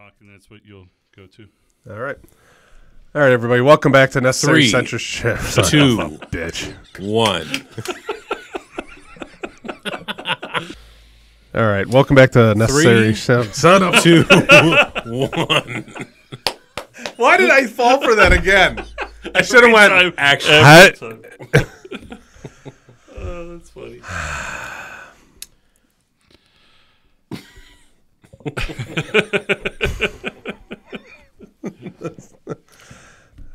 talking, that's what you'll go to. All right. All right, everybody. Welcome back to Necessary Three, Censorship. Son two, of a bitch. one. All right. Welcome back to Necessary Three, Son Son of Two, one. Why did I fall for that again? I should have went. Action. Every oh, that's funny.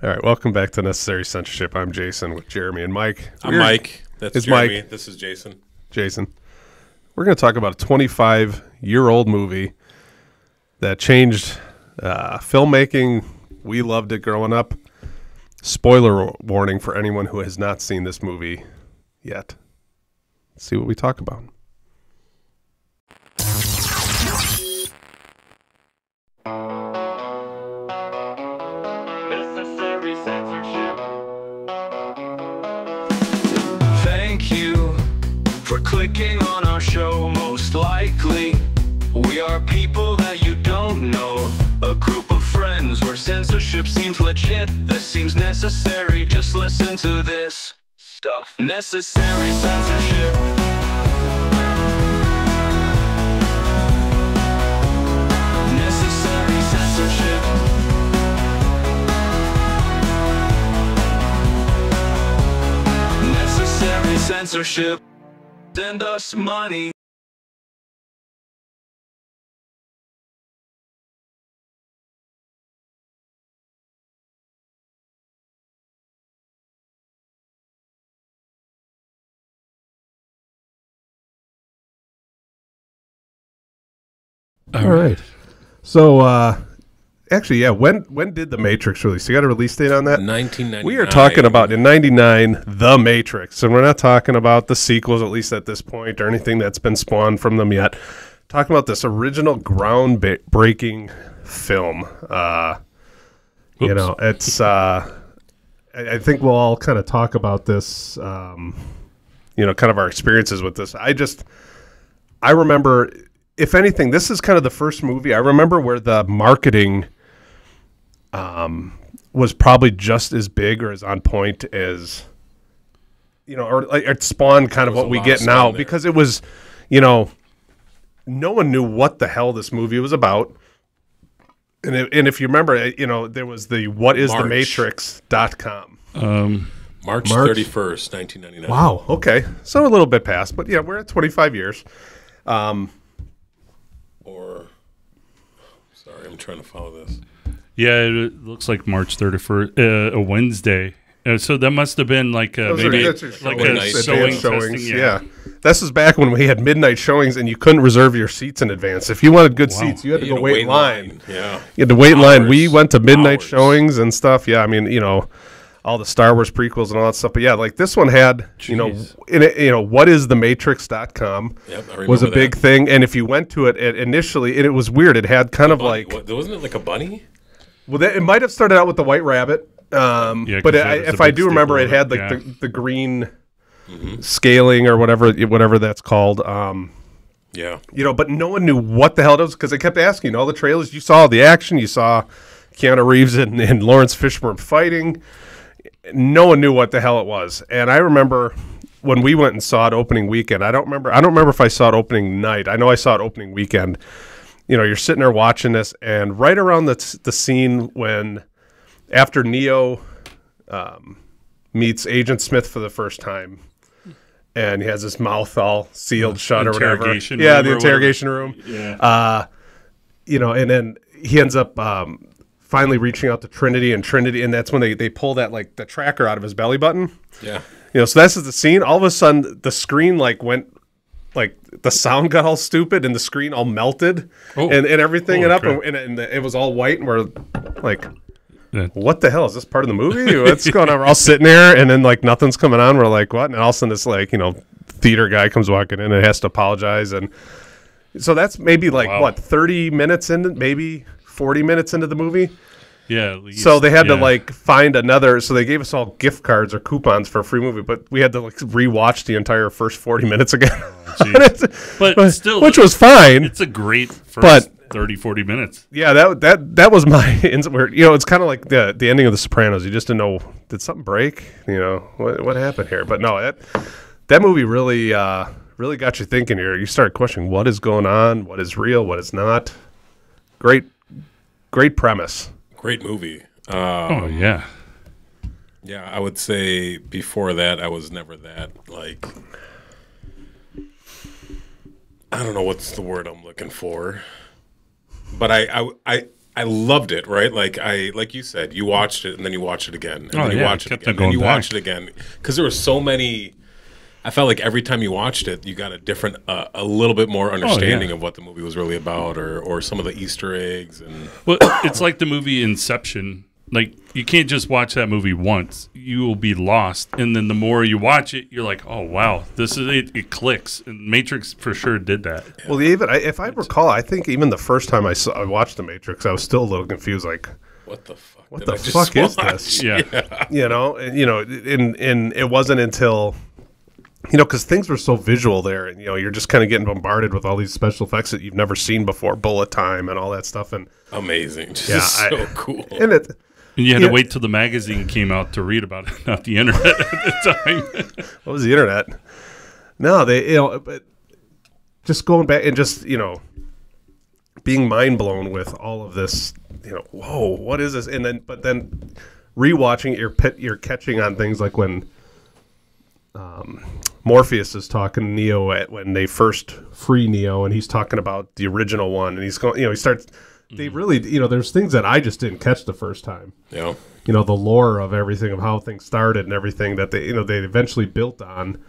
All right. Welcome back to Necessary Censorship. I'm Jason with Jeremy and Mike. I'm We're- Mike. That's It's Jeremy. Mike. This is Jason. Jason. We're going to talk about a 25 year old movie that changed uh, filmmaking. We loved it growing up. Spoiler warning for anyone who has not seen this movie yet. Let's see what we talk about. Censorship seems legit. This seems necessary. Just listen to this stuff. Necessary censorship. Necessary censorship. Necessary censorship. Send us money. All right. So, uh, actually, yeah. When when did the Matrix release? You got a release date on that? 1999. We are talking about in '99 the Matrix, and we're not talking about the sequels, at least at this point, or anything that's been spawned from them yet. Talking about this original groundbreaking film. Uh, you know, it's. Uh, I, I think we'll all kind of talk about this. Um, you know, kind of our experiences with this. I just, I remember, if anything, this is kind of the first movie I remember where the marketing um, was probably just as big or as on point as you know, or like it spawned kind of what we get now there. because it was, you know, no one knew what the hell this movie was about. And, it, and if you remember, uh, you know, there was the what is the March. matrix.com. Um, March, March. 31st, 1999. Wow. Okay. So a little bit past, but yeah, we're at 25 years. Um, Or, sorry, I'm trying to follow this. yeah, it looks like March 31st, uh, a Wednesday. Uh, so that must have been like a, Those are- maybe that's like showings, a advanced sewing showings, testing. yeah. This is back when we had midnight showings and you couldn't reserve your seats in advance. If you wanted good Wow. seats, you had to You go had to wait in line. Yeah. You had to wait in line. We went to midnight Hours. showings and stuff. Yeah, I mean, you know, all the Star Wars prequels and all that stuff. But yeah, like this one had, you know, in it, you know, what is the matrix.com Yep, I was a remember big that. thing. And if you went to it, it initially, and it was weird. It had kind of Bunny. like, What, wasn't it like a bunny? well, that, it might have started out with the white rabbit. Um, Yeah, 'cause but that I, if I do remember, it had like it, the, the green Mm-hmm. scaling or whatever, whatever that's called. Um, Yeah. you know, but no one knew what the hell it was because they kept asking all the trailers. You saw the action, you saw Keanu Reeves and, and Laurence Fishburne fighting. No one knew what the hell it was, and I remember when we went and saw it opening weekend. I don't remember. I don't remember if I saw it opening night. I know I saw it opening weekend. You know, you're sitting there watching this, and right around the the scene when after Neo um, meets Agent Smith for the first time. And he has his mouth all sealed shut or whatever. Yeah, the interrogation room Yeah. uh, you know, and then he ends up um, finally reaching out to Trinity and Trinity, and that's when they, they pull that like the tracker out of his belly button. Yeah. You know, so that's the scene. All of a sudden, the screen like went like the sound got all stupid and the screen all melted Oh. and, and everything Holy and up crap. and, and, it was all white and we're like what the hell is this part of the movie what's going on we're all sitting there and then like nothing's coming on we're like what and all of a sudden this like you know theater guy comes walking in and has to apologize and so that's maybe like Wow. what 30 minutes into maybe 40 minutes into the movie Yeah. least, so they had to like find another. So they gave us all gift cards or coupons for a free movie, but we had to like rewatch the entire first forty minutes again. geez. But still, which was fine. it's a great first But 30, 40 minutes. yeah, that that that was my where you know it's kind of like the the ending of The Sopranos. You just didn't know did something break? You know what what happened here? But no, that that movie really uh, really got you thinking. Here, you start questioning what is going on, what is real, what is not. Great, great premise. Great movie. Uh, Oh yeah. yeah, I would say before that, I was never that like. I don't know what's the word I'm looking for, but I I I, I loved it. Right, like I like you said, you watched it and then you watch it again, and Oh, then you yeah, watch it it again, and then you going watch it again because there were so many. I felt like every time you watched it, you got a different, uh, a little bit more understanding of what the movie was really about, or or some of the Easter eggs and Well, it's like the movie Inception. Like you can't just watch that movie once; you will be lost. And then the more you watch it, you're like, "Oh wow, this is it." It clicks, and Matrix for sure did that. Well, even I, if I recall, I think even the first time I saw I watched The Matrix, I was still a little confused. Like, what the fuck? What did the I just fuck is watch? this? Yeah, you know, and, you know, and and it wasn't until you know because things were so visual there, and you know, you're just kind of getting bombarded with all these special effects that you've never seen before, bullet time and all that stuff, and Amazing, just Yeah, so I- cool. and it. and you had Yeah. to wait till the magazine came out to read about it, not the internet at the time. What was the internet? No, they you know, but just going back and just you know, being mind blown with all of this. You know, whoa, what is this? And then, but then rewatching it, you're pit, you're catching on things like when um, Morpheus is talking to Neo at when they first free Neo, and he's talking about the original one, and he's going, you know, he starts. They really, you know, there's things that I just didn't catch the first time you know, you know the lore of everything of how things started and everything that they you know they eventually built on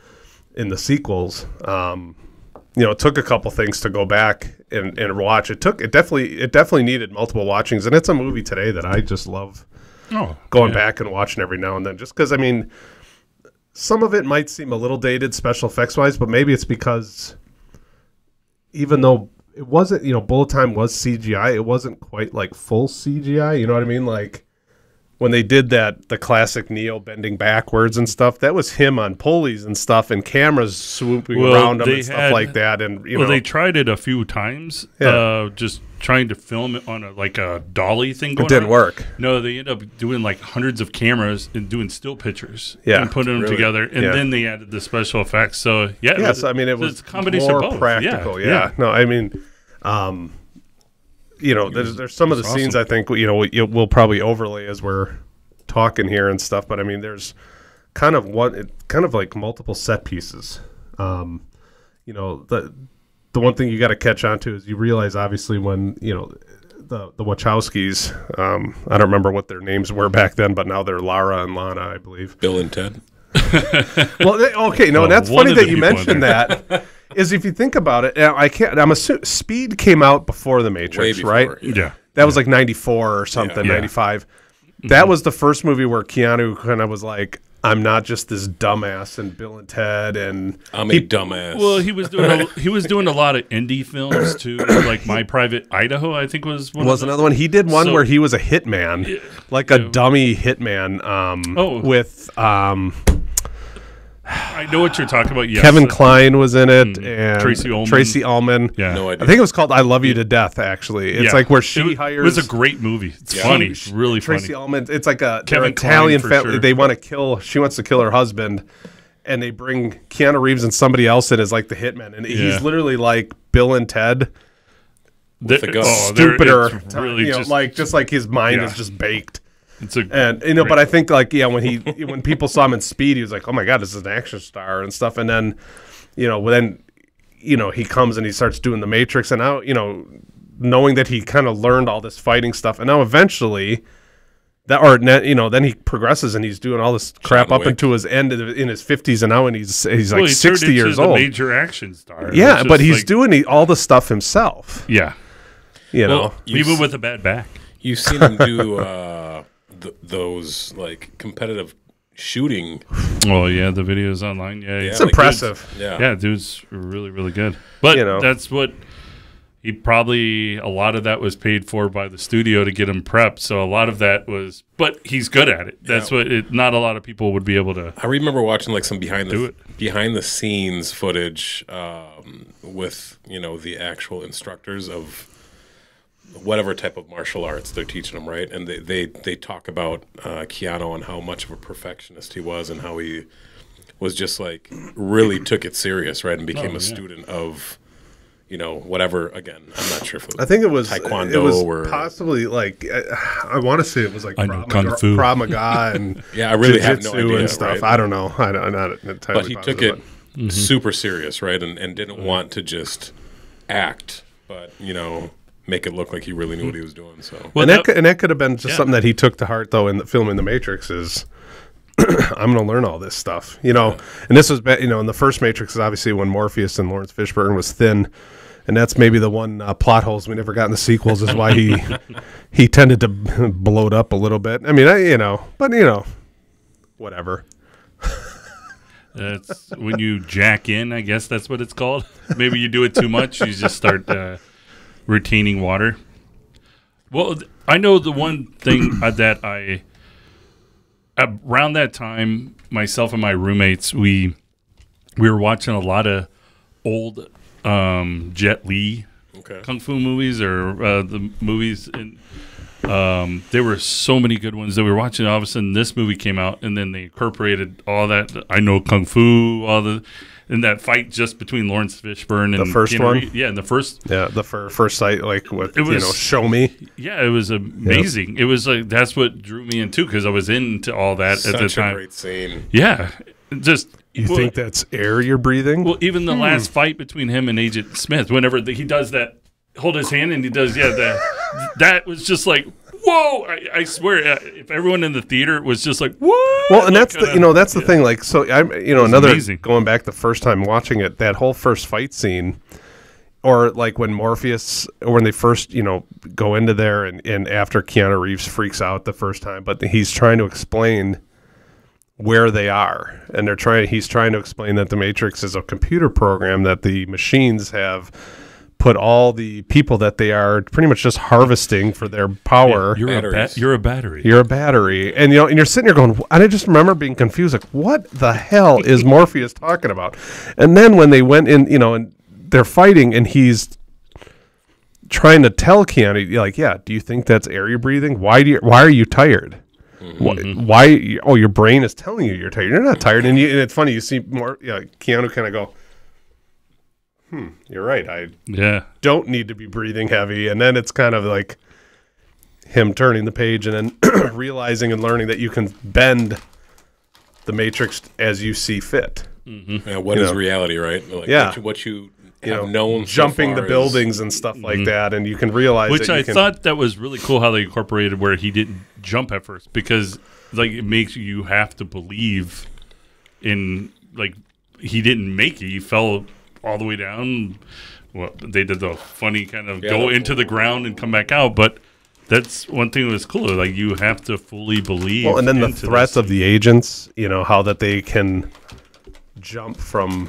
in the sequels um you know it took a couple things to go back and, and watch it took it definitely it definitely needed multiple watchings and it's a movie today that i just love Oh, going yeah. back and watching every now and then just because i mean some of it might seem a little dated special effects wise but maybe it's because even though it wasn't you know bullet time was cgi it wasn't quite like full cgi you know what i mean like when they did that the classic neo bending backwards and stuff that was him on pulleys and stuff and cameras swooping Well, around him and stuff had- like that and you well, know they tried it a few times, Yeah. uh, just trying to film it on a like a dolly thing. Going it didn't on. work No, they ended up doing like hundreds of cameras and doing still pictures. Yeah, and putting them really. together, and Yeah. then they added the special effects. So yeah, yes i mean it it's was a combination more of both. practical yeah, no i mean um you know there's, there's some of the was scenes i think you know we, we'll probably overlay as we're talking here and stuff but i mean there's kind of what it, kind of like multiple set pieces um you know the the one thing you got to catch on to is you realize obviously when you know the the Wachowskis um I don't remember what their names were back then but now they're Lara and Lana I believe Bill and Ted. well, they- okay, no, Well, and that's funny that you people mentioned that. Is if you think about it, I can't. I'm assuming Speed came out before the Matrix, before, right? yeah. yeah. That was like '94 or something, Yeah. '95. That was the first movie where Keanu kind of was like, "I'm not just this dumbass," and Bill and Ted, and I'm a dumbass. Well, he was doing a, he was doing a lot of indie films too, like My Private Idaho. I think was one was of the- another one. He did one So- where he was a hitman, like a dummy hitman, um, Oh. with um, I know what you're talking about. Yes, Kevin Kline was in it, hmm. and Tracey Ullman. Tracey Ullman. Yeah, no idea. I think it was called "I Love You to Death." Actually, it's Yeah. like where It she was- hires. It was a great movie. It's Yeah. funny, She- really Tracey funny. Ullman. It's like a Kevin Italian for family. sure. They want to kill. She wants to kill her husband, and they bring Keanu Reeves and somebody else in as like the hitman, and Yeah. he's literally like Bill and Ted, With a gun. Oh, stupider. it's really you know, just like just like his mind Yeah. is just baked. It's a And you know, but I think like yeah, when he when people saw him in Speed, he was like, oh my god, this is an action star and stuff. And then, you know, then you know he comes and he starts doing the Matrix, and now you know, knowing that he kind of learned all this fighting stuff, and now eventually. That or you know, then he progresses and he's doing all this crap up Wick. into his end of in his fifties, and now and he's he's like he sixty into years old. Major action star. Yeah, but he's like- doing all the stuff himself. Yeah, You know, well, you even with a bad back. You've seen him do uh, th- those like competitive shooting. Oh yeah, the videos online. Yeah, Yeah, it's like, impressive. Yeah. yeah, dude's really really good. But You know. that's what he probably a lot of that was paid for by the studio to get him prepped. So a lot of that was, but he's good at it. That's Yeah. what it, not a lot of people would be able to. I remember watching like some behind the it. behind the scenes footage um, with you know the actual instructors of whatever type of martial arts they're teaching him, right? And they they, they talk about uh, Keanu and how much of a perfectionist he was, and how he was just like really took it serious, right, and became Oh, a yeah. student of. You know, whatever. Again, I'm not sure if it was I think it was Taekwondo It was or possibly like I, I want to say it was like I know Krav Kung Maga- Fu. Krav Maga and Yeah, I really have no idea, and stuff. right? I don't know. I don't, I'm not entirely but he positive, took it Mm-hmm. super serious, right? And and didn't want to just act, but you know, make it look like he really knew what he was doing. So Well, and that, that- could, and that could have been just Yeah. something that he took to heart, though, in the film in the Matrix. Is I'm going to learn all this stuff, you know. And this was, you know, in the first Matrix is obviously when Morpheus and Laurence Fishburne was thin, and that's maybe the one uh, plot holes we never got in the sequels is why he he tended to bloat up a little bit. I mean, I, you know, but you know, whatever. That's when you jack in. I guess that's what it's called. Maybe you do it too much. You just start uh, retaining water. Well, I know the one thing uh, that I around that time, myself and my roommates, we we were watching a lot of old um, Jet Li okay, kung fu movies or uh, the movies and um, there were so many good ones that we were watching. All of a sudden, this movie came out, and then they incorporated all that. I know kung fu, all the in that fight just between Laurence Fishburne and the first Keanu one? Reeves. Yeah, in the first. Yeah, the fir- first sight, like with It was, you know, show me. Yeah, it was amazing. It was like that's what drew me in too because I was into all that at the such a time. great scene. Yeah, just You well, think that's air you're breathing? Well, even the hmm. last fight between him and Agent Smith, whenever the, he does that, hold his hand and he does, yeah, that that was just like, whoa! I, I swear, uh, if everyone in the theater was just like, whoa! Well, and that's the you know that's the thing. Like, so I'm you know another amazing. going back the first time watching it, that whole first fight scene, or like when Morpheus, or when they first you know go into there, and and after Keanu Reeves freaks out the first time, but he's trying to explain where they are, and they're trying. He's trying to explain that the Matrix is a computer program that the machines have put all the people that they are pretty much just harvesting for their power. You're a, ba- you're a battery. You're a battery, and you know, and you're sitting there going, and I just remember being confused, like, what the hell is Morpheus talking about? And then when they went in, you know, and they're fighting, and he's trying to tell Keanu, you're like, yeah, do you think that's air you're breathing? Why do you, why are you tired? Mm-hmm. Why, why? Oh, your brain is telling you you're tired. You're not tired, and, you, and it's funny. You see more, yeah, Keanu kind of go, hmm, you're right. I yeah. don't need to be breathing heavy and then it's kind of like him turning the page and then realizing and learning that you can bend the matrix as you see fit Yeah, what You is know. reality, right? Like Yeah. what you, what you you have know known, so jumping the far is- buildings and stuff like that and you can realize Which that you I can, thought that was really cool how they incorporated where he didn't jump at first because like it makes you have to believe in like he didn't make it. He fell all the way down. Well, they did the funny kind of Yeah, go the- into the ground and come back out, but that's one thing that was cool. Like you have to fully believe. well and then the into threat of the agents you know how that they can jump from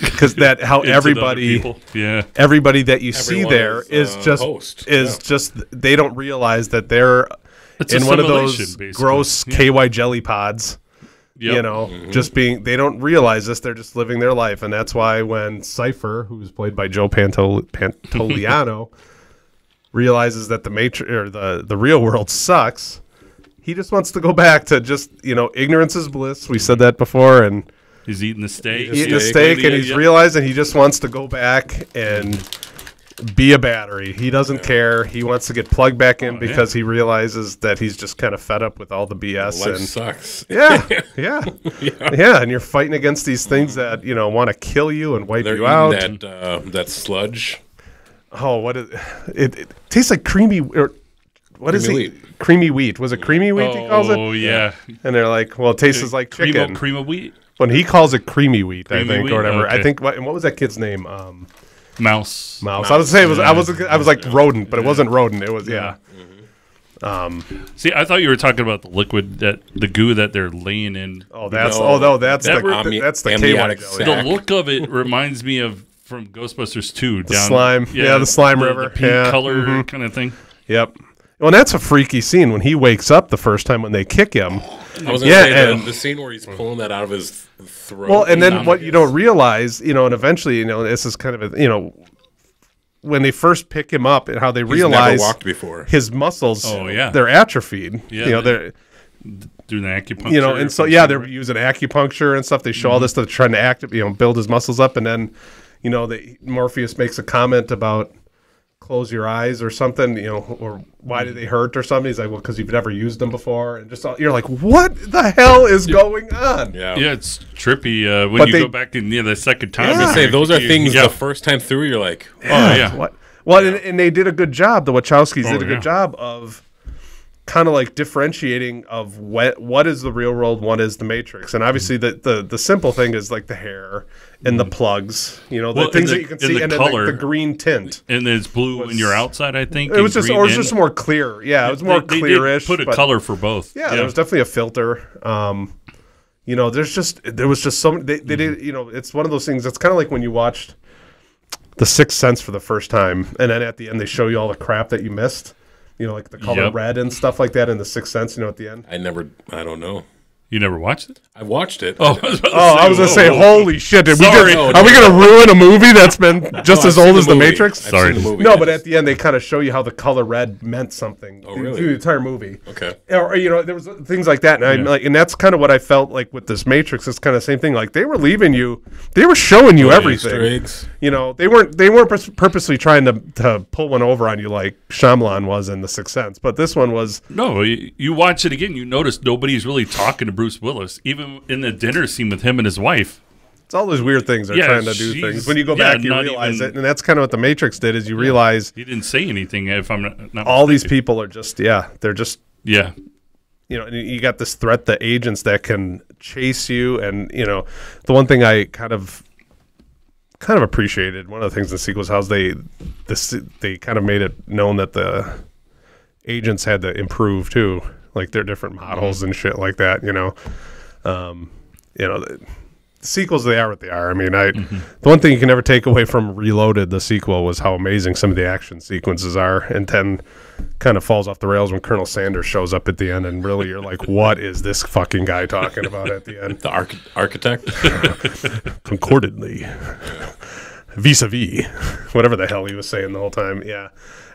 because that how into the other everybody yeah, everybody that you see there is, is uh, just host. is Yeah. just they don't realize that they're it's in one of those basically. gross Yeah. KY jelly pods. Yep. You know, mm-hmm. just being they don't realize this, they're just living their life. And that's why when Cypher, who's played by Joe Pantol- Pantoliano, realizes that the matrix or the, the real world sucks, he just wants to go back to just, you know, ignorance is bliss. We said that before and He's eating the steak. eating a steak, steak and he's yeah. realizing he just wants to go back and be a battery. He doesn't care. He wants to get plugged back in Oh, yeah. because he realizes that he's just kind of fed up with all the BS Life and sucks. yeah, yeah, yeah, and you're fighting against these things that you know want to kill you and wipe They're you out. that uh, that sludge. Oh, what is it, it? tastes like creamy or what is Creamy it? wheat. Creamy wheat. Was it creamy wheat he calls it? Oh yeah, And they're like, well, it tastes like cream chicken. cream of wheat. when he calls it creamy wheat, I think, wheat? or whatever. I think. What, and what was that kid's name? Um, Mouse. Mouse. I was saying it was. I was. I was like rodent, but it wasn't rodent. It was yeah. See, I thought you were talking about the liquid that the goo that they're laying in. Oh, that's. No, oh no, that's that the. re- Amni- that's the KY amniotic jelly. The look of it reminds me of from Ghostbusters 2. The slime. Yeah, the slime river. pink Yeah, color mhm. kind of thing. Yep. Well, and that's a freaky scene when he wakes up the first time when they kick him. I was gonna Yeah, say and- the, the scene where he's pulling that out of his throat. Well, and then what you don't realize, you know, and eventually, you know, this is kind of a, you know, when they first pick him up and how they He's realize walked before. his muscles, Oh, yeah. they're atrophied. Yeah, you know, they- they're doing the acupuncture. you know, and so yeah, they're using acupuncture and stuff. They show all Mm-hmm. this stuff, trying to act, you know, build his muscles up, and then, you know, they, Morpheus makes a comment about close your eyes or something, you know, or why do they hurt or something? He's like, well, because you've never used them before, and just all, you're like, what the hell is going on? yeah. Yeah, it's trippy. Uh, when But you they- go back and yeah, the second time, Yeah. it's Say those are things Yeah. the first time through you're like, oh yeah. What? Well, and, and they did a good job. The Wachowskis Oh, did a good job of kind of like differentiating of what what is the real world, what is the Matrix, and obviously the the, the simple thing is like the hair and the plugs, you know, the. Well, things the- that you can see, the and then color. the, the green tint. And then it's blue when you're outside. I think It was just, or it was just more clear. Yeah, it was more They- they did. Put a but- color for both. Yeah, there was definitely a filter. Um, you know, there's just there was just so many. They, they Mm-hmm. did. You know, it's one of those things. It's kind of like when you watched The Sixth Sense for the first time, and then at the end they show you all the crap that you missed. You know, like the color Yep. red and stuff like that in The Sixth Sense. You know, at the end. I never, I don't know. You never watched it? I watched it. Oh, I was, to Oh, I was gonna whoa, say, whoa. holy shit! Did we just, No, are we gonna ruin a movie that's been just No, as old seen as The movie. Matrix? I've Sorry. seen the movie. No, but at the end they kind of show you how the color red meant something Oh, through- really? through the entire movie. okay. or you know there was things like that and I'm like and that's kind of what I felt like with this Matrix it's kind of the same thing like they were leaving you they were showing you everything eggs. you know they weren't they weren't purs- purposely trying to, to pull one over on you like Shyamalan was in The Sixth Sense but this one was No, you, you watch it again. You notice nobody's really talking to Bruce Willis, even in the dinner scene with him and his wife. it's all those weird things they're Yeah, trying to do things. When you go yeah, back you realize even- it. And that's kind of what The Matrix did is you realize He didn't say anything. If I'm not, not all these people are just yeah they're just Yeah, you know, and you got this threat, the agents that can chase you, and you know, the one thing I kind of, kind of appreciated, one of the things in the sequel is how they, this they kind of made it known that the agents had to improve too, like their different models and shit like that. You know, um, you know. The, Sequels, they are what they are. I mean, I the one thing you can never take away from Reloaded, the sequel, was how amazing some of the action sequences are, and then kind of falls off the rails when Colonel Sanders shows up at the end, and really you're like, what is this fucking guy talking about at the end? The arch- architect. Concordantly, vis-a-vis, whatever the hell he was saying the whole time. Yeah,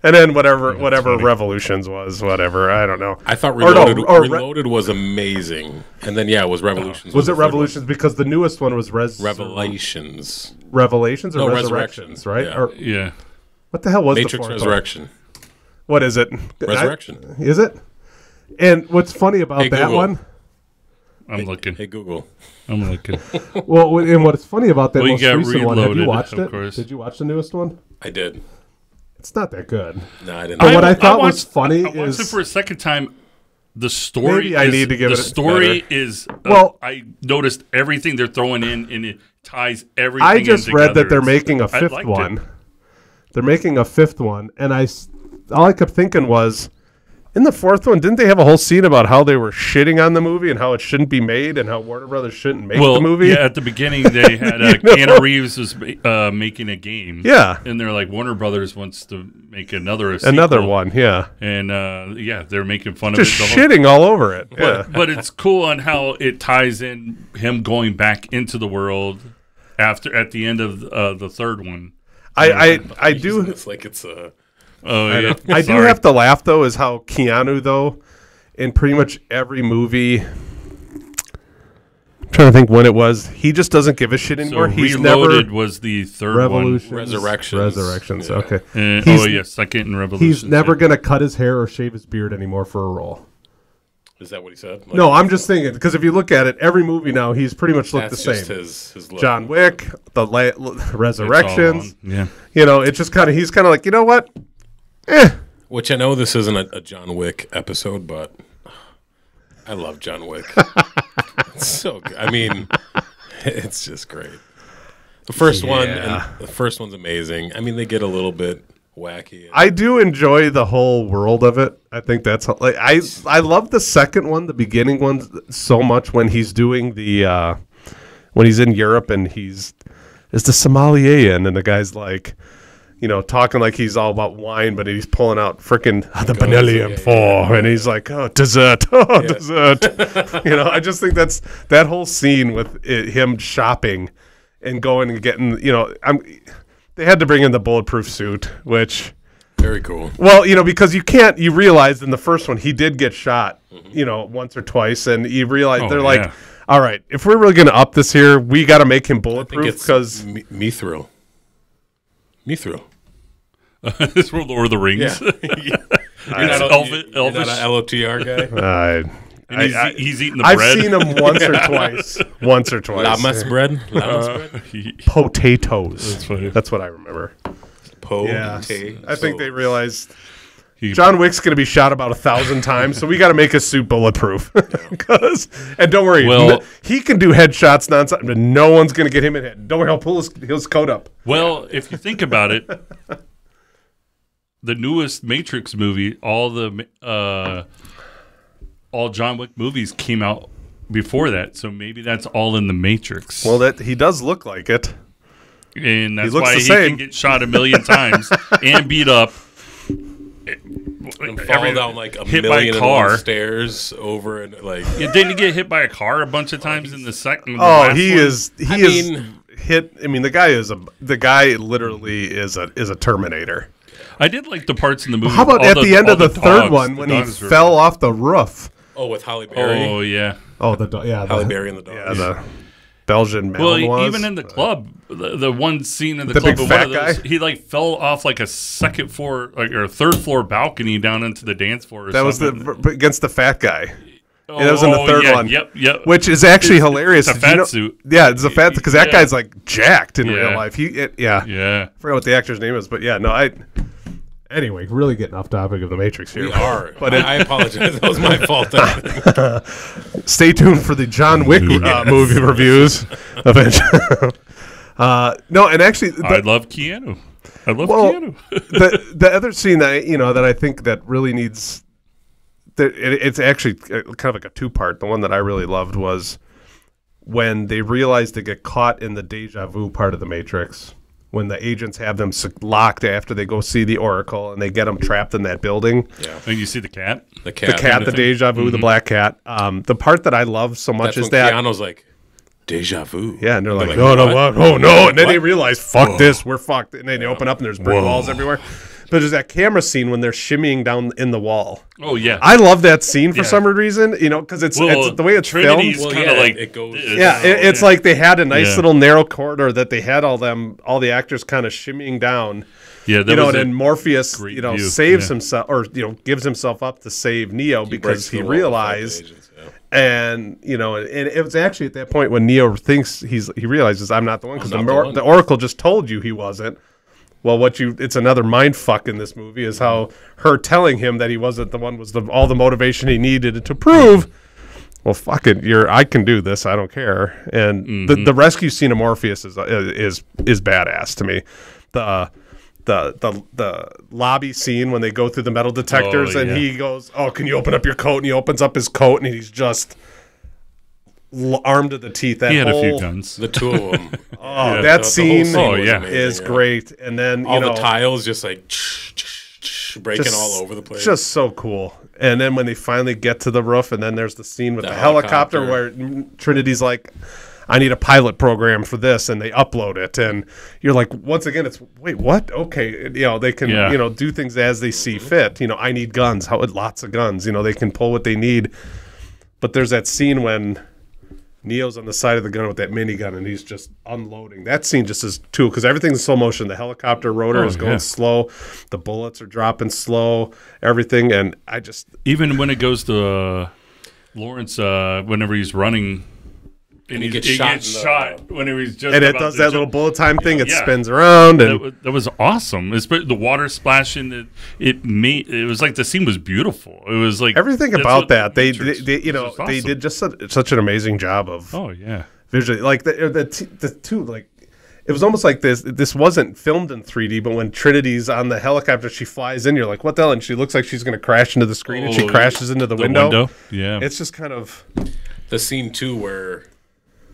and then whatever whatever Revolutions was, whatever I don't know. I thought Or no, Reloaded, Re- Reloaded was amazing, and then yeah, it was Revolutions. was the it. Revolutions because the newest one was Res Revelations. Revelations or No, Resurrections, Resurrection, right? yeah. Or yeah. what the hell was the Matrix one? Resurrection. What is it? Resurrection. I- is it? And what's funny about Hey, that Google. one? I'm looking. Hey Google. I'm looking. Well, and what's funny about that Well, you most got recent one? Have you Reloaded, watched of it? course. Did you watch the newest one? I did. It's not that good. No, I didn't. But what I thought was watched- funny I, I is- it for a second time. The story. Maybe I is- need to give the it a story better- is. Uh, Well- I noticed everything they're throwing in, and it ties everything. I just in read that they're making a fifth one. it. They're making a fifth one, and I all I kept thinking was, in the fourth one, didn't they have a whole scene about how they were shitting on the movie and how it shouldn't be made and how Warner Brothers shouldn't make Well, the movie? yeah, at the beginning they had uh, Keanu Reeves was uh, making a game. Yeah. and they're like Warner Brothers wants to make another Another one, yeah, and uh, yeah, they're making fun just of it. the whole- shitting all over it. Yeah. But, but it's cool on how it ties in him going back into the world after at the end of uh, the third one. I, I, I Using do It's like it's a. Oh yeah, I do have to laugh though, is how Keanu though, in pretty much every movie. I'm trying to think when it was. He just doesn't give a shit So anymore. He's Reloaded never was the third Revolutions, Resurrections. Resurrections. Yeah. Okay. one. And, oh yeah, second in Revolution. He's never gonna cut his hair or shave his beard anymore for a role. Is that what he said? Like, No, I'm just thinking because if you look at it, every movie now he's pretty much looked the same. just his his look. John Wick, the la- Resurrections. Yeah. You know, it's just kind of he's kind of like you know what, eh. Which I know this isn't a, a John Wick episode, but I love John Wick. it's so good. I mean, it's just great. The first one, and the first one's amazing. I mean, they get a little bit wacky. I do enjoy the whole world of it. I think that's like I I love the second one, the beginning one, so much when he's doing the uh when he's in Europe and he's is the sommelier in and the guy's like you know, talking like he's all about wine, but he's pulling out freaking the Benellium yeah, Four, and he's like, "Oh, dessert, oh, dessert." you know, I just think that's that whole scene with it, him shopping and going and getting, you know, I'm they had to bring in the bulletproof suit, which Very cool. well, you know, because you can't. You realize in the first one he did get shot, mm-hmm. you know, once or twice, and you realize Oh, they're like, all right, if we're really going to up this here, we got to make him bulletproof because Me- Mithril. Mithril. it's from Lord of the Rings. Yeah. It's You're not a- Elvi- you're not Elvish. LOTR guy. uh, And he's, I- he's eating the I've bread. seen him once or twice, once or twice. Lembas bread. Lembas bread. He- Potatoes. That's funny. That's what I remember. Po. Yeah, I think they realized he- John Wick's going to be shot about a thousand times, so we got to make his suit bulletproof. and don't worry, Well- he can do headshots nonstop, but no one's going to get him in head. Don't worry, he'll pull his, his coat up. Well, if you think about it, the newest Matrix movie, all the uh, all John Wick movies came out before that, so maybe that's all in the Matrix. Well, that he does look like it. and that's looks why he same. can get shot a million times and beat up. And fall down like a hit by million and car. one stairs over and like. Yeah, didn't he get hit by a car a bunch of times in the second? the Oh, last he one? is. He I is mean- hit. I mean, the guy is a. The guy literally is a is a Terminator. I did like the parts in the movie. How about at the, end of the, third dogs, one when he were- fell off the roof? Oh, with Halle Berry. Oh yeah. Oh, the do- yeah, Halle the, Berry and the dog. yeah, Belgian Well, even in the club, the, the one scene in the, The club, big fat one of those, guy? he like fell off like a second floor, like or third floor balcony down into the dance floor. Or that was the against the fat guy. Oh, that was in the oh, third yeah, one. Yep, yep. which is actually hilarious. it's a Did you fat know- suit. Yeah, it's a fat because that Yeah. guy's like jacked in Yeah. real life. He, it, yeah, yeah. I forgot what the actor's name is, but yeah, no, I. Anyway, really getting off topic of the Matrix here. We are. But But it- I, I apologize. That was my fault. Stay tuned for the John Wick uh, movie reviews. Eventually. uh, no, and actually, the, I love Keanu. I love Well, Keanu. the the other scene that you know that I think that really needs that it, it's actually uh, kind of like a two part. The one that I really loved was when they realize they get caught in the deja vu part of the Matrix. When the agents have them locked after they go see the Oracle and they get them trapped in that building, Yeah, and you see the cat. The cat. the cat, the deja vu, the black cat. Um, the part that I love so much That's is when that Keanu's like, deja vu. Yeah, and they're like, like, no, no, what? what? Oh, no. And then they realize, fuck this, we're fucked. And then they open up and there's brick walls everywhere. But there's that camera scene when they're shimmying down in the wall. Oh yeah. I love that scene for Yeah. some reason, you know, because it's, Well, it's the way it's Trinity's filmed. Well, kind of yeah, like it goes- this. Yeah, it, it's like they had a nice Yeah. little narrow corridor that they had all them, all the actors kind of shimmying down. yeah. That You know, was and then Morpheus, you know, view, saves yeah. himself or you know gives himself up to save Neo because he the wall to fight the realized and you know, and it was actually at that point when Neo thinks he's he realizes I'm not the one because the, the the Oracle just told you he wasn't. Well, what you it's another mind fuck in this movie is how her telling him that he wasn't the one was the all the motivation he needed to prove. Well, fuck it, you're I can do this. I don't care. And the, the rescue scene of Morpheus is is is badass to me. The uh, the the the lobby scene when they go through the metal detectors Oh, and yeah. he goes, "Oh, can you open up your coat?" and he opens up his coat and he's just armed to the teeth. That he had a few whole- guns. The two of them. Oh, Yeah. that The- the scene, Oh, yeah. amazing, is yeah. great. And then you All know, the tiles just like breaking just- all over the place. Just so cool. And then when they finally get to the roof, and then there's the scene with the, The helicopter, helicopter. where Trinity's like, "I need a pilot program for this," and they upload it, and you're like, once again, it's wait, what? Okay, you know, they can Yeah. you know do things as they see mm-hmm. fit. You know, I need guns. How lots of guns. You know, they can pull what they need. But there's that scene when Neo's on the side of the gun with that minigun and he's just unloading. That scene just is too because everything's in slow motion. The helicopter rotor Oh, is going yeah. slow, the bullets are dropping slow, everything, and I just Even when it goes to uh, Laurence, uh, whenever he's running, and, he gets he shot gets in the- shot whenever he's just and it does to that jump. little bullet time thing. It Yeah. spins around That and was, that was awesome. It's the water splashing. It, it made it was like the scene was beautiful. It was like everything about what that. They, they, they you know, just they did just such, such an amazing job of Oh yeah, visually like the the t- the two like it was almost like this this wasn't filmed in 3D but when Trinity's on the helicopter she flies in you're like what the hell and she looks like she's going to crash into the screen and she Oh, crashes into the, the window. window. Yeah, it's just kind of the scene too where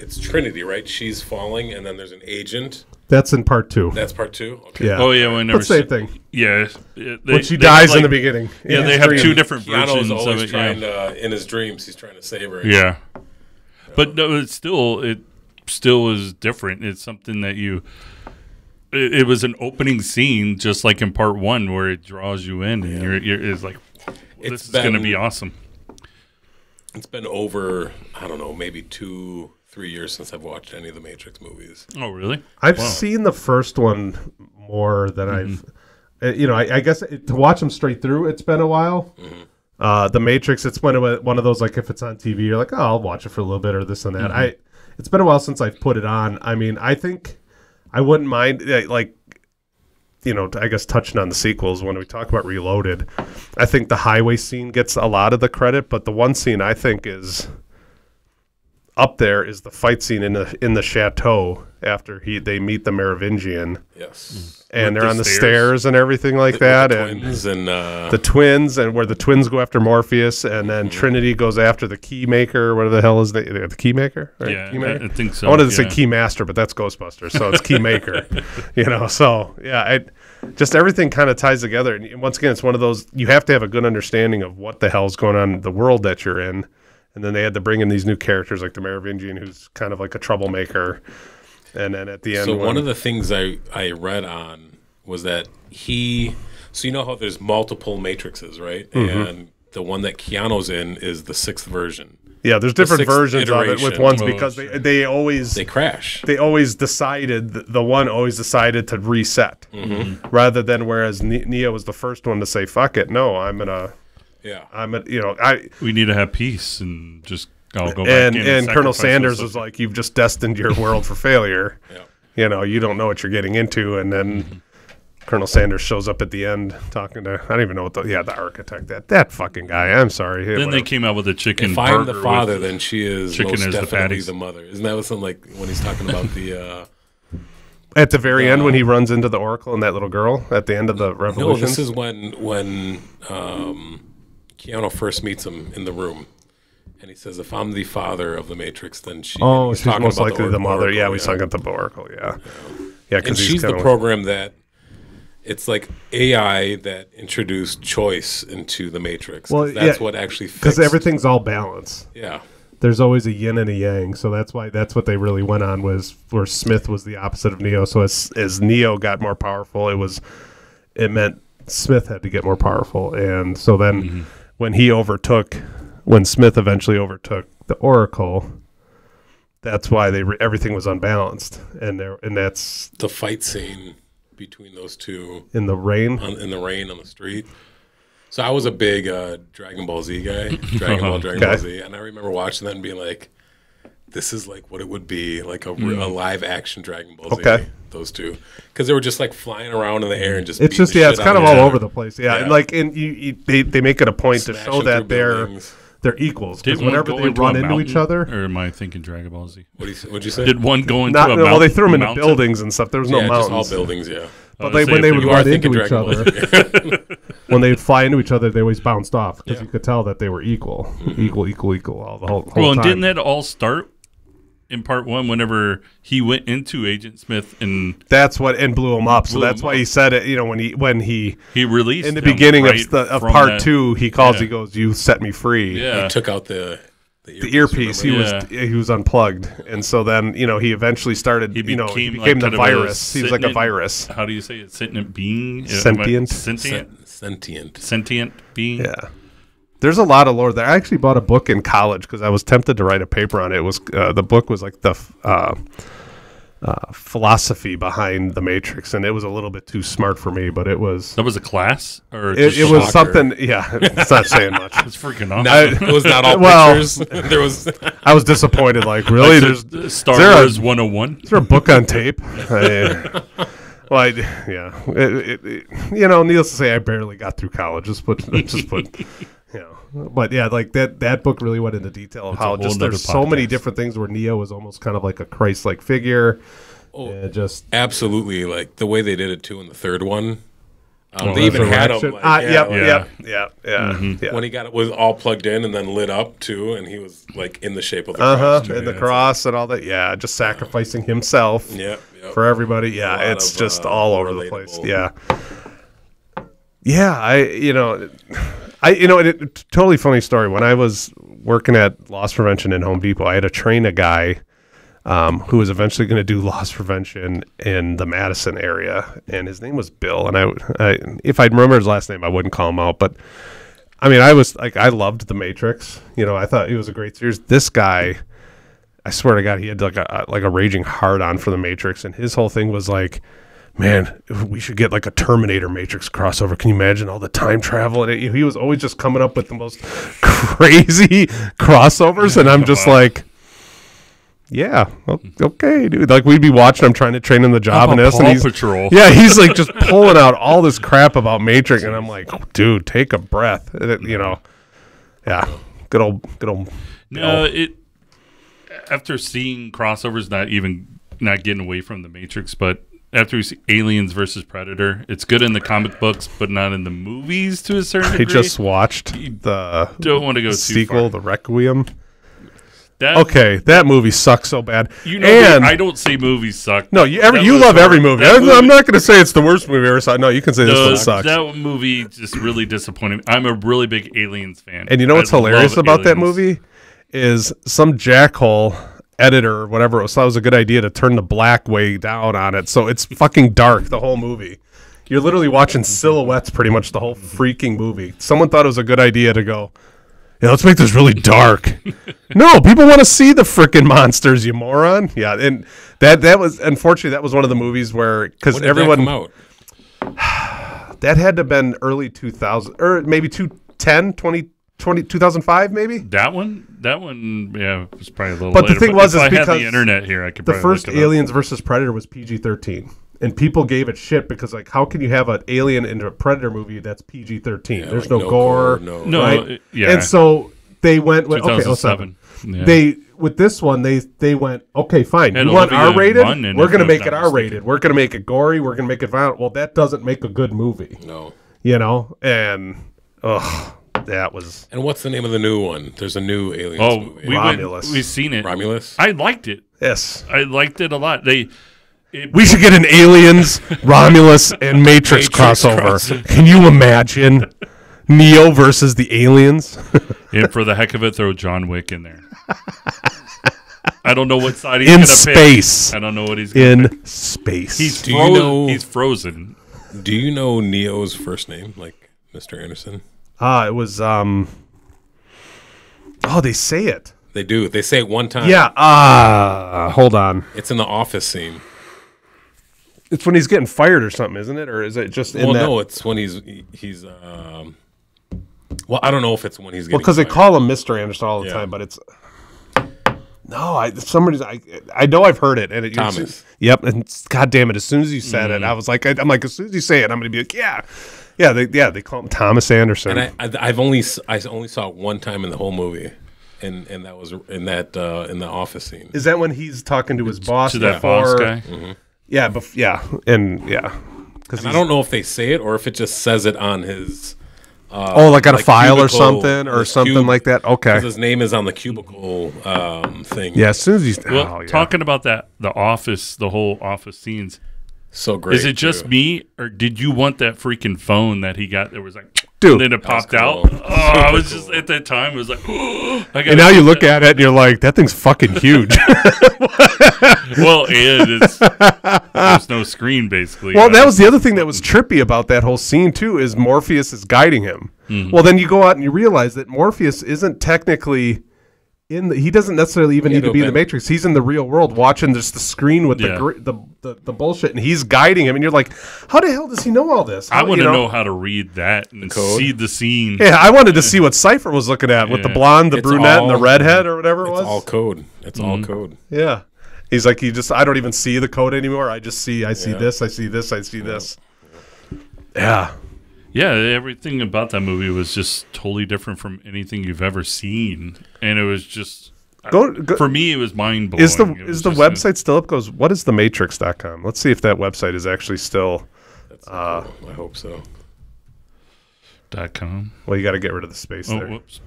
it's Trinity, right? She's falling, and then there's an agent. that's in part 2 That's part two. Okay. yeah oh yeah. Whenever but same she- thing Yeah, it- they, when she they have, dies in the beginning Yeah, in they have dream. two different versions Keanu's of always it. trying Yeah. to, in his dreams, he's trying to save her. yeah, but no, it's still it still is different. It's something that you it, it was an opening scene, just like in part one, where it draws you in, and you're, you're it's like, It's this is going to be awesome. It's been over, I don't know, maybe two, three years since I've watched any of the Matrix movies. Oh, really? I've Wow. seen the first one more than Mm-hmm. I've. uh, You know, I, I guess it, to watch them straight through, it's been a while. Mm-hmm. Uh, the Matrix, it's one of one of those like if it's on TV, you're like, oh, I'll watch it for a little bit or this and that. Mm-hmm. I, it's been a while since I've put it on. I mean, I think I wouldn't mind uh, like, you know, I guess touching on the sequels when we talk about Reloaded. I think the highway scene gets a lot of the credit, but the one scene I think is up there is the fight scene in the in the chateau after he they meet the Merovingian Yes. and With they're the on the stairs. stairs and everything like that the and twins and uh, the twins and where the twins go after Morpheus and then Trinity goes after the key maker whatever the hell is the, the key maker right? Yeah, key I. I think so. I wanted to say yeah. key master but that's Ghostbusters so it's key maker you know so yeah I just everything kind of ties together and once again it's one of those you have to have a good understanding of what the hell's going on in the world that you're in and then they had to bring in these new characters like the Merovingian who's kind of like a troublemaker and then at the end So when- one of the things I I read on was that he. So you know how there's multiple matrices, right? Mm-hmm. And the one that Keanu's in is the sixth version. Yeah, there's different sixth versions of it with ones Oh, because they they always They crash. they, always decided the one always decided to reset Mm-hmm. rather than whereas Ne- Neo was the first one to say fuck it no I'm gonna Yeah. I'm a, you know I We need to have peace and just I'll go and back in and Colonel Sanders myself. was like you've just destined your world for failure Yeah. you know you don't know what you're getting into and then. Mm-hmm. Colonel Sanders shows up at the end talking to I don't even know what the yeah the architect that that fucking guy I'm sorry Then they came out with a chicken. If I'm the father, with- then she is chicken most as the definitely patties. the mother. Isn't that what something like when he's talking about the? uh at the very end when he runs into the Oracle and that little girl at the end of the revolution. No, revolution this is when when um, Keanu first meets him in the room, and he says, "If I'm the father of the Matrix, then she." Oh, he's she's most likely the, or- mother. Oracle, yeah, we saw got the Oracle. Yeah, yeah, And because she's the program that it's like AI that introduced choice into the Matrix. Well, that's yeah, what actually because everything's all balance. Yeah, There's always a yin and a yang, so that's why that's what they really went on was where Smith was the opposite of Neo. So as as Neo got more powerful, it was it meant Smith had to get more powerful, and so then Mm-hmm. When he overtook, when Smith eventually overtook the Oracle. That's why they re- everything was unbalanced, and there and that's the fight scene between those two in the rain. on, in the rain on the street. So I was a big uh, Dragon Ball Z guy, Dragon Ball, Dragon Ball Z, and I remember watching that and being like, "This is like what it would be like a, re- a live action Dragon Ball Z." Okay. those two, because they were just like flying around in the air and just. It's just yeah, it's kind of all other. over the place. Yeah, and like and you, you they they make it a point to show that they're buildings. they're equals because Did one whenever go they into run a into each mountain? other, Or am I thinking Dragon Ball Z? What do you you say? Did one go into not a well they threw them into mountain? buildings and stuff. There was no yeah, just mountains, all buildings. Yeah, but was they, when they would you run into each other, when they'd fly into each other, they always bounced off because Yeah. you could tell that they were equal, Mm-hmm. equal, equal, equal all the whole, whole Well, and time. didn't that all start in part one whenever he went into Agent Smith and that's what and blew him up. So that's why up. he said it. You know when he when he he released in the him beginning right of the of part that- two, he calls. Yeah. He goes, "You set me free." Yeah, He took out the the the earpiece. He? Yeah. was he was unplugged, and so then you know he eventually started. He you know he became, like, the kind of a virus. He was like a virus. how do you say it? Sentient being, Sentient? sentient, sentient. sentient being. Yeah. There's a lot of lore there. I actually bought a book in college because I was tempted to write a paper on it. It was uh, the book was like the uh, uh, philosophy behind the Matrix, and it was a little bit too smart for me. But it was That was a class, or it, it was shocker. something. Yeah, it's not saying much. It's freaking awesome. Not, it was not all Well- pictures. There was I was disappointed. Like really, there's Like the- Star there a- Wars 101. Is there a book on tape? I, well, I, yeah, it, it, it- you know, needless to say, I barely got through college. Just put, just put, you know, but yeah, like that that book really went into detail of That's a how just there's so many different things where Neo was almost kind of like a Christ-like figure. Oh. and just absolutely like the way they did it too in the third one. Um, Oh, they even had him. resurrection. Like, Ah, yeah, yep, like, yep, yep, yeah, Mm-hmm. yeah. When he got it was all plugged in and then lit up too, and he was like in the shape of the Uh huh. cross. too. And the cross and all that. Yeah, just sacrificing himself. it's- Yep. yep. for everybody. Yeah, it's of, just uh, all over the place. Yeah, yeah. I you know, I you know, it, it- totally funny story. When I was working at loss prevention in Home Depot, I had to train a guy um, who was eventually going to do loss prevention in the Madison area, and his name was Bill. And I, I, if I'd remember his last name, I wouldn't call him out. But I mean, I was like, I loved The Matrix. You know, I thought it was a great series. This guy, I swear to God, he had like a like a raging hard on for The Matrix, and his whole thing was like. Man, we should get like a Terminator Matrix crossover. Can you imagine all the time travel? And he was always just coming up with the most crazy crossovers, and I'm just like, yeah, okay, dude. Like we'd be watching him trying to train him the job and this, and he's Patrol? yeah, he's like just pulling out all this crap about Matrix, and I'm like, oh, dude, take a breath. It- you know, yeah, good old, good old. No, it after seeing crossovers, not even not getting away from the Matrix, but after we see Aliens versus Predator, it's good in the comic books, but not in the movies to a certain I degree. just watched the don't want to go sequel. The Requiem. That, Okay, that movie sucks so bad. you know, and I don't say movies suck. no, you every, you love every movie. I'm, I'm not going to say it's the worst movie I ever saw. No, you can say this one sucks. That movie just really disappointed me. I'm a really big Aliens fan. And you know what's I hilarious about that movie is some jackhole editor or whatever it was thought it was a good idea to turn the black way down on it, so it's fucking dark the whole movie. You're literally watching silhouettes pretty much the whole freaking movie. Someone thought it was a good idea to go. Yeah, let's make this really dark. no, people want to see the freaking monsters, you moron. Yeah, and that that was unfortunately that was one of the movies where because everyone that that had to have been early 2000 or maybe 210 20, 20 2005 maybe That one, that one, yeah, was probably a little. But the later, thing was if is I had because the internet here, I could. the probably first look it up. aliens versus predator was pg-13 and people gave it shit because like how can you have an alien in a predator movie that's pg-13 there's like no, no gore gore, no- No, right? it- yeah. and so they went with okay 2007. 07. Yeah. they with this one they they went okay fine Had you want r-rated we're gonna make it r-rated we're gonna make it gory we're gonna make it violent well that doesn't make a good movie No. you know and ugh that was And what's the name of the new one? There's a new Aliens oh, movie. we went, Romulus. we've seen it. Romulus. I liked it. yes I liked it a lot. They, it, We should get an Aliens, Romulus, and Matrix, Matrix crossover. crossover. Can you imagine Neo versus the aliens? and for the heck of it, throw John Wick in there. I don't know what side he's In space. pick. I don't know what he's gonna pick. In space. He's Do you frozen. know- He's frozen. Do you know Neo's first name, like Mr. Anderson? Ah, it was um. Oh, they say it. They do. They say it one time. Yeah. Ah, hold on. It's in the office scene. It's when he's getting fired or something, isn't it? Or is it just in well, that? no, it's when he's he's um. Well, I don't know if it's when he's getting. well, because they call him Mister Anderson all the Yeah. time, but it's. No, I somebody's I I know I've heard it and it Thomas. Yep, and God damn it! As soon as you said Mm. it, I was like, I, I'm like, as soon as you say it, I'm going to be like, yeah, yeah, they, yeah. They call him Thomas Anderson. And I, I, I've only s- I only saw it one time in the whole movie, and and that was in that uh, in the office scene. Is that when he's talking to his boss To that before? boss guy. Yeah, bef- yeah, and yeah, because I don't know if they say it or if it just says it on his. Uh, Oh, like on a file or something or something cube, like that? Okay, His name is on the cubicle um, thing. Yeah, as soon as he's Well, oh, yeah. talking about that, the office, the whole office scenes. So great. Is it just too. me, or did you want that freaking phone that he got? That was like, Dude. and then it popped out. Oh, I was just at that time. It was like, and now you look at it and you're like, that thing's fucking huge. well, and it's there's no screen basically. well, that was the other thing that was trippy about that whole scene too. Is Morpheus is guiding him. Mm-hmm. Well, then you go out and you realize that Morpheus isn't technically. In the, he doesn't necessarily even Yeah, need to be in the Matrix. He's in the real world, watching just the screen with the, Yeah. gr- the the the bullshit, and he's guiding him. And you're like, how the hell does he know all this? I How- want you to know? how to read that and code? see the scene. Yeah, I wanted to see what Cypher was looking at with the blonde, the It's brunette, and the redhead, or whatever it It's was. all code. It's all mm-hmm. code. yeah, he's like, he just, I don't even see the code anymore. I just see, I see Yeah. this, I see this, I see this. Yeah, Yeah, everything about that movie was just totally different from anything you've ever seen, and it was just go. go for me. It was mind blowing. is the is the website still up? Goes what is the matrix.com? Let's see if that website is actually still. That's Uh, cool. I hope so. dot com? Well, you got to get rid of the space Oh, there. whoops.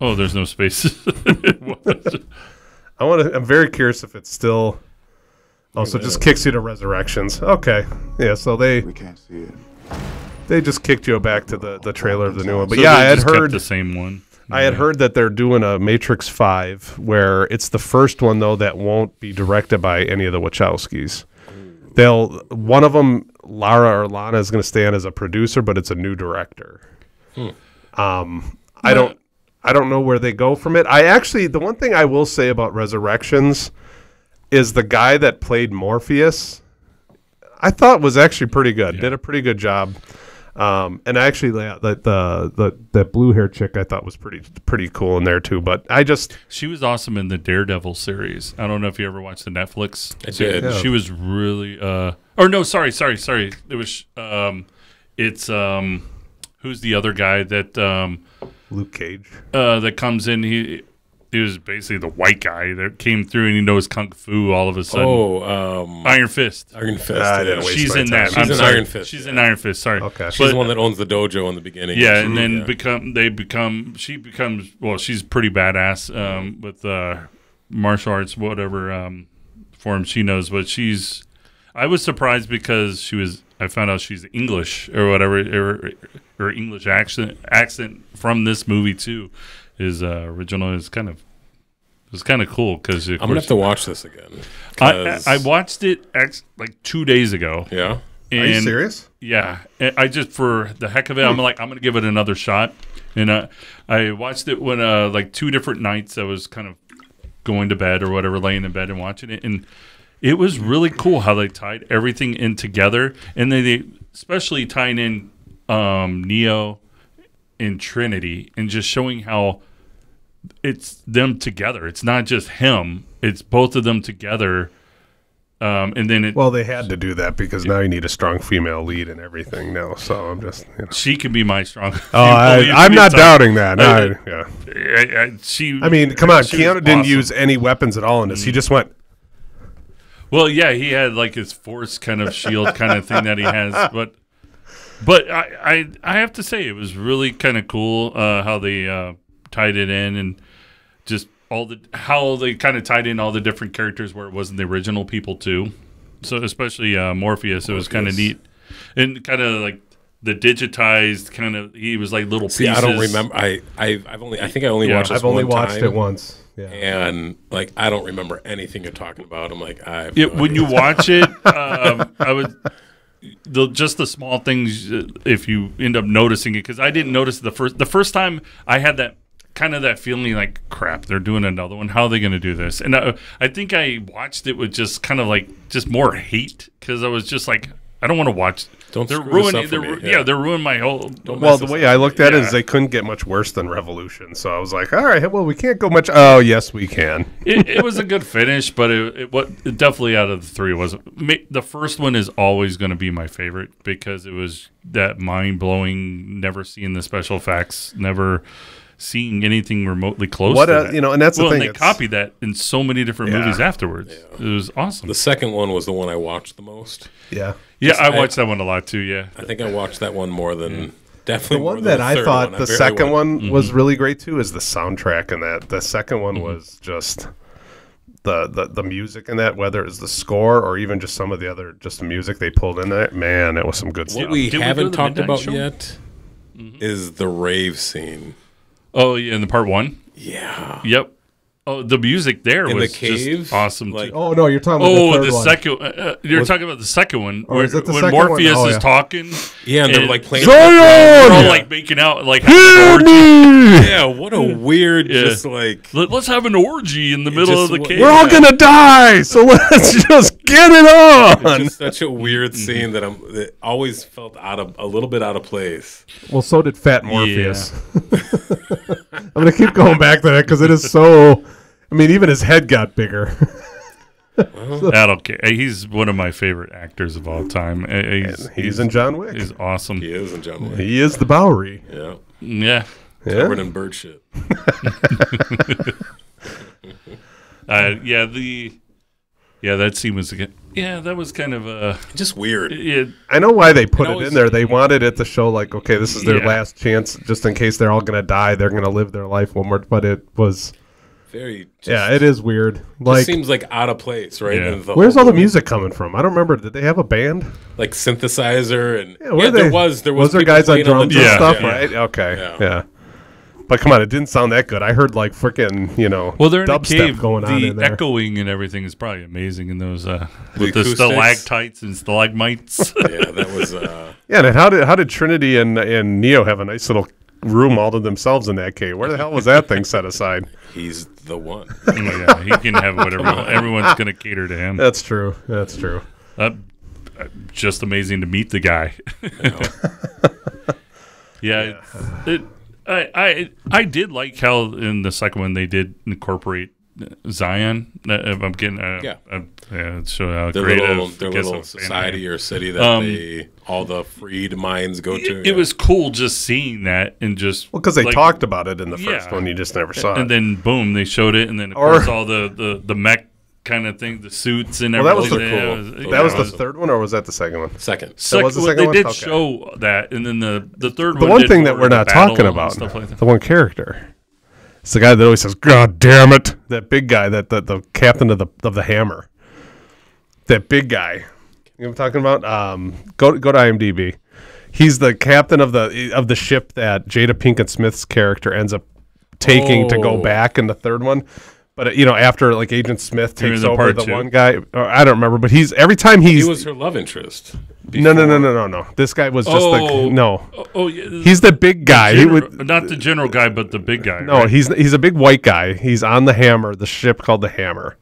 Oh, there's no spaces. I want to. I'm very curious if it's still. Oh, so it just kicks you to resurrections. Okay, yeah. So they We can't see it. They just kicked you back to the the trailer of the new one. But So yeah, I had heard. the same one. I had heard that they're doing a Matrix Five, where it's the first one though that won't be directed by any of the Wachowskis. They'll one of them, Lara or Lana, is going to stand as a producer, but it's a new director. Um, I don't, I don't know where they go from it. I actually, the one thing I will say about Resurrections is the guy that played Morpheus. I thought was actually pretty good. Did a pretty good job. Um, and actually, yeah, the the the that blue hair chick I thought was pretty pretty cool in there too. But I just She was awesome in the Daredevil series. I don't know if you ever watched the Netflix. I series. did. She was really uh or no, sorry, sorry, sorry. It was um it's um who's the other guy that um Luke Cage. uh that comes in he he was basically the white guy that came through and he knows kung fu all of a sudden. Oh, um, Iron Fist. Iron Fist. I yeah. didn't waste She's my in time. that. She's I'm in sorry. Iron Fist, She's yeah. in Iron Fist. Sorry. Okay. She's But- the one that owns the dojo in the beginning. Yeah, and then Yeah. become they become she becomes well she's pretty badass um, with uh, martial arts whatever um, form she knows, but she's I was surprised because she was I found out she's English or whatever or, her English accent accent from this movie too is uh, original is kind of it was kind of cool because I'm gonna have to watch this again. I, 'cause- I watched it ex- like two days ago. Yeah. And Are you serious? yeah, I I just for the heck of it, I'm like, I'm gonna give it another shot, and uh, I watched it when uh, like two different nights. I was kind of going to bed or whatever, laying in bed and watching it, and it was really cool how they tied everything in together, and they, they especially tying in um, Neo and Trinity, and just showing how it's them together. It's not just him; it's both of them together. Um, and then it, Well, they had to do that because now you need a strong female lead and everything now. So I'm just, you know. she can be my strong. Oh, I, I'm not doubting that. No, I- yeah. I, I, she. I mean, come on. Keanu didn't awesome. use any weapons at all in this. He just went. Well, yeah, he had like his force kind of shield kind of thing that he has, but but I I, I have to say it was really kind of cool uh, how they uh, tied it in and just all the how they kind of tied in all the different characters where it wasn't the original people too. So especially uh, Morpheus, it was kind of neat and kind of like the digitized kind of he was like little See, pieces. I don't remember. I, I I've only I think I only Yeah. watched. I've only one watched time, it once. Yeah. and like I don't remember anything you're talking about. I'm like I. have Yeah, no when idea. you watch it, um, I would the just the small things uh, if you end up noticing it because I didn't notice the first the first time I had that kind of that feeling like crap they're doing another one how are they going to do this and I, I think I watched it with just kind of like just more hate because I was just like I don't want to watch Don't they're ruining they're, me, yeah. yeah. they're ruining my whole Well, the way I looked at it Yeah. is they couldn't get much worse than Revolution. So I was like, all right, well, we can't go much. Oh, yes, we can. it, it was a good finish, but it, it what it definitely out of the three was the first one is always going to be my favorite because it was that mind blowing. Never seeing the special effects, never seeing anything remotely close. What to a- that. you know, and that's the thing, And they copied that in so many different Yeah. movies afterwards. It was awesome. the second one was the one I watched the most. Yeah. yeah, I I- watched that one a lot too. Yeah, I think I watched that one more than definitely The one than that I thought one. the barely second went- one mm-hmm. was really great too is the soundtrack and that. The second one mm-hmm. was just the, the the music in that, whether it was the score or even just some of the other just the music they pulled in there. Man, it was some good What stuff. we Did we haven't to the talked about Show? yet mm-hmm. is the rave scene. Oh yeah, in the part one. Yeah. Yep. Oh, the music there In the was cave? just awesome. Like- too. Oh no, you're talking about Oh, the, the, one. second. Uh, uh, you're talking about the second one, Or where, is the when second one? Morpheus Oh, is yeah. talking. Yeah, and they're like playing. They're all Zion! like making out, like having an orgy. me! Yeah, what a weird, Yeah. just like Let, us have an orgy in the middle of the wa- cave. We're all gonna die, so let's just get it on. just such a weird scene that I'm that always felt out of a little bit out of place. Well, so did Fat Morpheus. I'm gonna keep going back to that because it is so. I mean, even his head got bigger. I don't care. He's one of my favorite actors of all time. Uh, He's, He's in John Wick. He's awesome. He is in John Wick. He is the Bowery. Yeah, Yeah. covered in bird shit. Uh, yeah. The. Yeah, that scene was again. Yeah, that was kind of a. Just weird. Yeah, I know why they put I it know in there. They wanted it to show like, okay, this is their Yeah. last chance, just in case they're all gonna die. They're gonna live their life one more. But it was, Very. Just, yeah, it is weird. just Like, seems like out of place, right? Yeah. The where's all the music coming from? I don't remember. Did they have a band? Like synthesizer and Yeah, yeah, where there they- was there was, there guys on playing drums the and Yeah, stuff, yeah. right? Okay, Yeah. Yeah. But come on, it didn't sound that good. I heard like freaking, you know, Well, they're in a cave. going on the in there. echoing and everything is probably amazing in those uh, The with the acoustics. stalactites and stalagmites. yeah, that was. Uh, Yeah, and how did how did Trinity and and Neo have a nice little room all to themselves in that cave? Where the hell was that thing set aside? he's the one. Oh, yeah, he can have whatever. Everyone's going to cater to him. That's true. That's true. Uh, uh, just amazing to meet the guy. yeah, it's- it, I, I I did like how in the second one they did incorporate Zion. Uh, if I'm getting uh, Yeah. uh, yeah, so how Their great little, their little society or city that Um, they all the freed minds go to. It, it was cool just seeing that and just Well, because they like, talked about it in the first Yeah. one, you just never saw and it. then boom, they showed it, and then of Or- course all the the the mech kind of thing, the suits and well, that was the cool. Was- That that was the it third one, or was that the second one? second. Sec- was the well, second they one? did Okay. show that, and then the the third The one. The one did thing that we're not talking about, stuff like that. the one character, it's the guy that always says "God damn it!" That big guy, that the, the captain of the of the hammer, that big guy. You know what I'm talking about? Um, go go to IMDb. He's the captain of the of the ship that Jada Pinkett Smith's character ends up taking to go Oh. back in the third one. But uh, you know, after like Agent Smith takes the over part the two. one guy, or I don't remember, but he's every time he's He was her love interest. no no no no no no. This guy was just Oh. the no. Oh, oh, yeah, He's the big guy. He general- would not the general guy, but the big guy. No, right? he's he's a big white guy. He's on the hammer, the ship called the Hammer,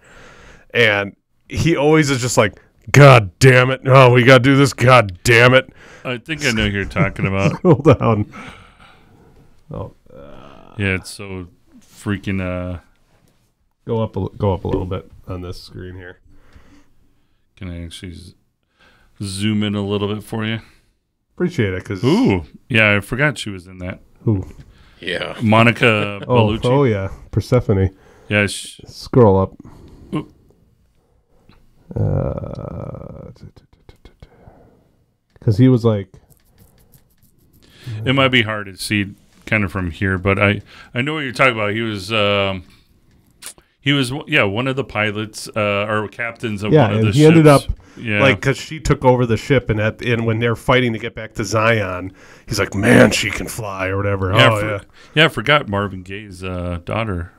and he always is just like, "God damn it! Oh, we gotta do this. God damn it! I think I know who you're talking about. Hold down." yeah, it's so freaking. uh Go up, a, go up a little bit on this screen here. Can I actually zoom in a little bit for you? Appreciate it, cause Ooh, yeah, I forgot she was in that. Ooh. Yeah. Monica oh, Bellucci. oh yeah, Persephone. Yeah, sh- Scroll up. Oop. Uh, because he was like, it might be hard to see kind of from here, but I I know what you're talking about. He was. Um, he was, yeah, one of the pilots uh, or captains of yeah, one of and the he ended up yeah. like because she took over the ship, and at and when they're fighting to get back to Zion, he's like, "Man, she can fly" or whatever. Yeah, oh I for- yeah. yeah, I forgot Marvin Gaye's uh, daughter.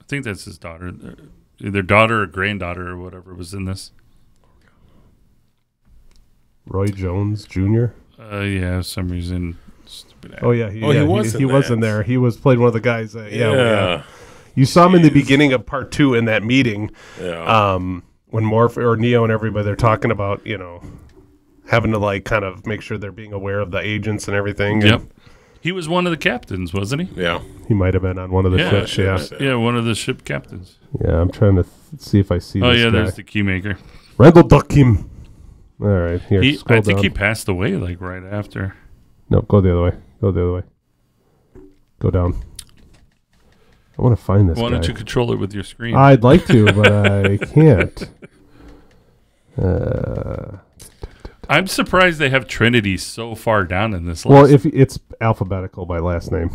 I think that's his daughter, either daughter or granddaughter or whatever was in this. Roy Jones Jr. Uh, yeah, for some reason. Oh yeah, he, Oh, he yeah, was he, in was in there. He was played one of the guys. That, yeah, Yeah. Yeah. You saw him in the beginning of part two in that meeting Yeah. um, when Morph or Neo and everybody they're talking about you know having to like kind of make sure they're being aware of the agents and everything. Yep. And He was one of the captains, wasn't he? yeah. he might have been on one of the Yeah, ships. Yeah, ships. Yeah, one of the ship captains. yeah. I'm trying to th- see if I see. Oh this yeah, guy. there's the keymaker. Randall Duk Kim. All right, here. He, scroll I think down. he passed away like right after. No, go the other way. Go the other way. Go down. I want to find this Why guy. don't you control it with your screen? I'd like to, but I can't. Uh, I'm surprised they have Trinity so far down in this list. well, if it's alphabetical by last name.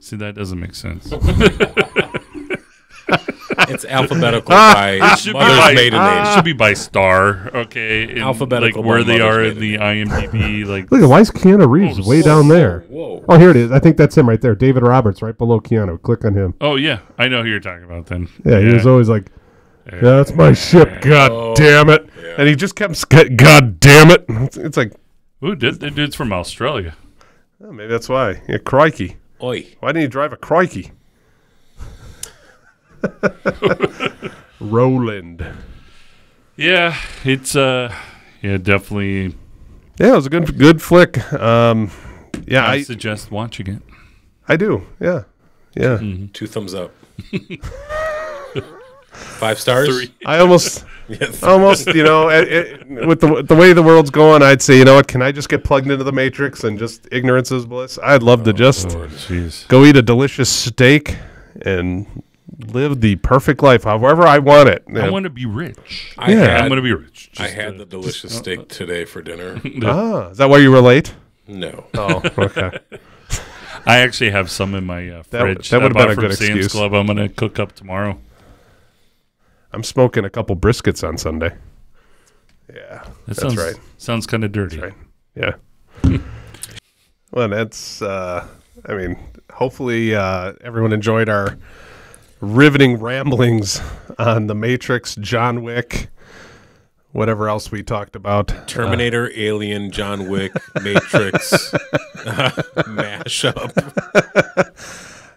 See, that doesn't make sense. It's alphabetical ah, by It should be by, maiden ah. it should be by star, okay? and, Alphabetical like where they are in the IMDb. Like, Look, why is Keanu Reeves Oh, way down there? Whoa. Oh, here it is. I think that's him right there. David Roberts, right below Keanu. Click on him. oh yeah, I know who you're talking about. Then, Yeah, he was always like, "Yeah, that's my ship. God Oh, damn it!" yeah. And he just kept, sc- "God damn it!" It's, it's like, Ooh, dude, that dude's from Australia. oh, maybe that's why. Yeah, crikey. Oi. Why didn't you drive a crikey? Roland. Yeah, it's uh, yeah, definitely. Yeah, it was a good good flick. Um, yeah, I, I suggest watching it. I do. Yeah, yeah. Two thumbs up. Five stars? Three. I almost, Yes. almost, you know, it, it, with the the way the world's going, I'd say, you know what? Can I just get plugged into the matrix and just ignorance is bliss? I'd love to just Oh, jeez. go eat a delicious steak and live the perfect life, however I want it. I want to be rich. I Yeah. had, I'm gonna be rich. I had uh, the delicious steak today for dinner. ah, is that why you were late? No. Oh, okay. I actually have some in my uh, That- fridge. that would've I bought been a from good Sam's excuse. Club. I'm gonna cook up tomorrow. I'm smoking a couple briskets on Sunday. Yeah, That that's sounds right. Sounds kind of dirty. right. Yeah. well, that's uh, I mean, hopefully uh, everyone enjoyed our riveting ramblings on the Matrix, John Wick, whatever else we talked about. Terminator, Alien, John Wick, Matrix, mashup.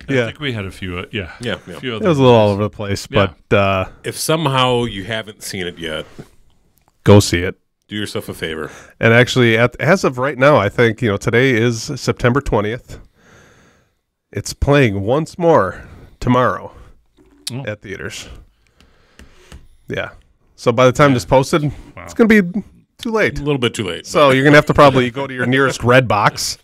I Yeah, think we had a few. Uh, yeah, Yeah, yeah. A few it was a little all over the place, Yeah. but uh, If somehow you haven't seen it yet, go see it. do yourself a favor. And actually, at, as of right now, I think you know today is September twentieth. It's playing once more tomorrow Oh. at theaters. Yeah. So by the time this posted, it's going to be too late. A little bit too late. So you're going to have to probably go to your nearest Red Box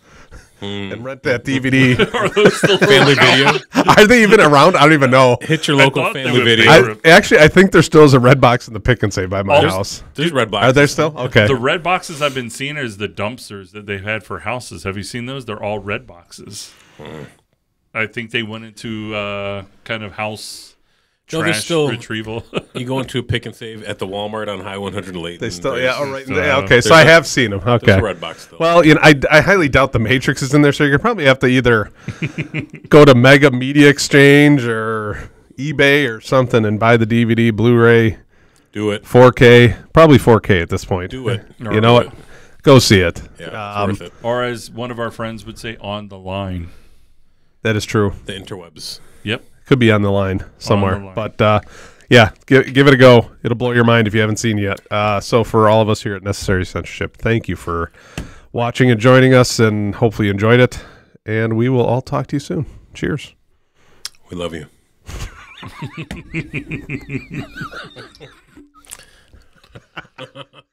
mm. and rent that DVD. Are those still family video. Are they even around? I don't even know. Hit your local family video. I, actually, I think there still is a Red Box in the pick and save by my Oh, house. There's red boxes. Are there still? Okay. The red boxes I've been seeing is the dumpsters that they've had for houses. Have you seen those? They're all red boxes. I think they went into uh, kind of house No, they're trash still- retrieval. You go into a pick and save at the Walmart on High 100 late. They still, yeah, all right. So, yeah, okay, so I I a- have seen them. There's Okay. a red box still. Well, you know, I, I highly doubt the Matrix is in there, so you probably have to either go to Mega Media Exchange or eBay or something and buy the DVD, Blu-ray, do it. 4K, probably 4K at this point. Do it. You know what? Go see it. Yeah, Um, it's worth it. or as one of our friends would say, on the line. That is true. The interwebs. Yep. Could be on the line somewhere, line. but uh, yeah, give, give it a go. It'll blow your mind if you haven't seen yet. Uh, so for all of us here at Necessary Censorship, thank you for watching and joining us, and hopefully you enjoyed it. And we will all talk to you soon. Cheers. We love you.